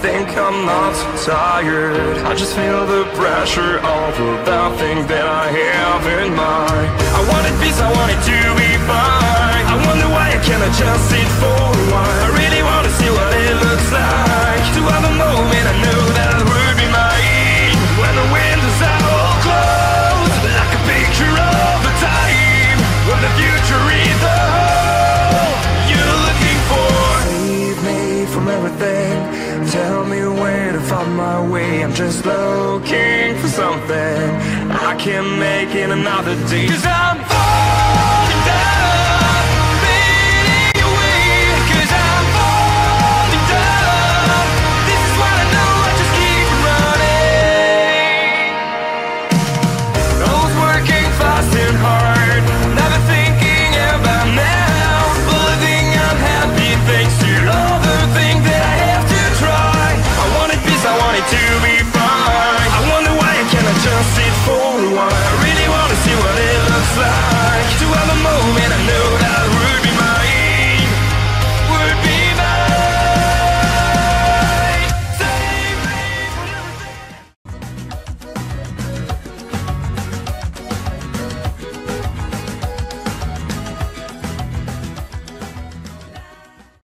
think I'm not tired. I just feel the pressure of that thing that I have in mind. I wanted peace, I wanted to be fine. I wonder why I can't adjust it for Tell me where to find my way. I'm just looking for something I can make in another day. Cause I'm